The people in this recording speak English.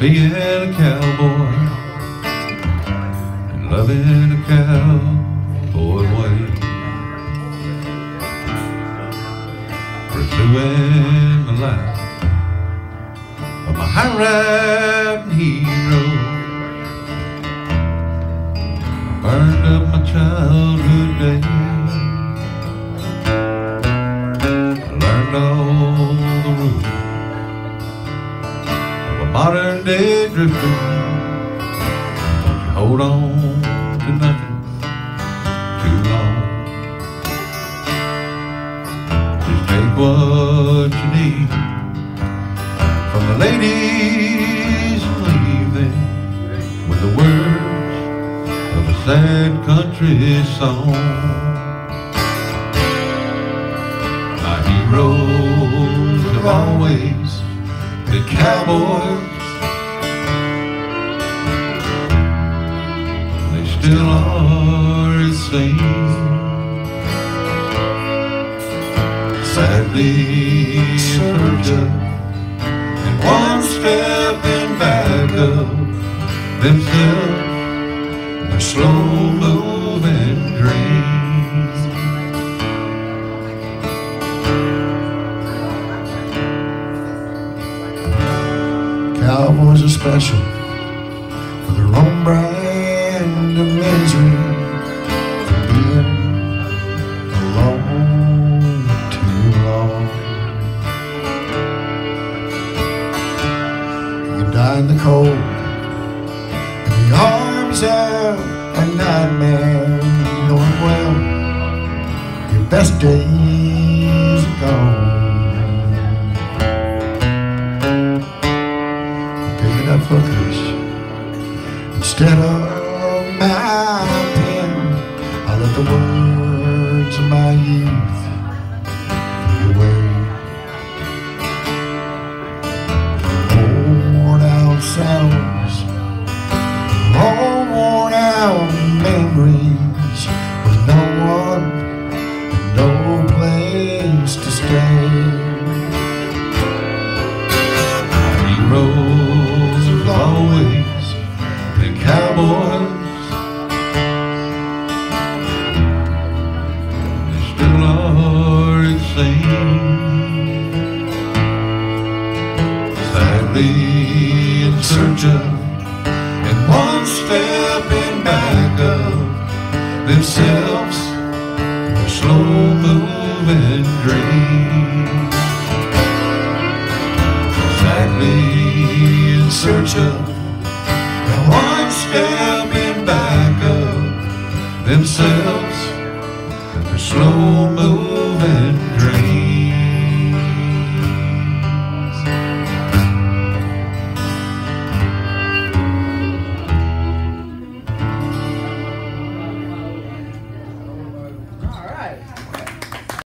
being a cowboy and loving a cowboy way. Pursuing the life of my high riding hero. I Burned up my childhood days. Modern day drifter. Hold on to nothing too long. Just take what you need from the ladies and leave them with the words of a sad country song. My heroes have always cowboys. They still are, it seems. Sadly searching and one step in back of themselves, their slow moving dreams. Cowboys are special. For their own brand of misery, for being alone too long. You die in the cold, in the arms of a nightmare, knowing well your best days hookers instead of search of, and one step in back of themselves, a slow moving dream sadly in search of and one step in back of themselves their slow moving dreams.